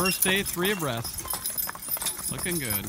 First day, three abreast. Looking good.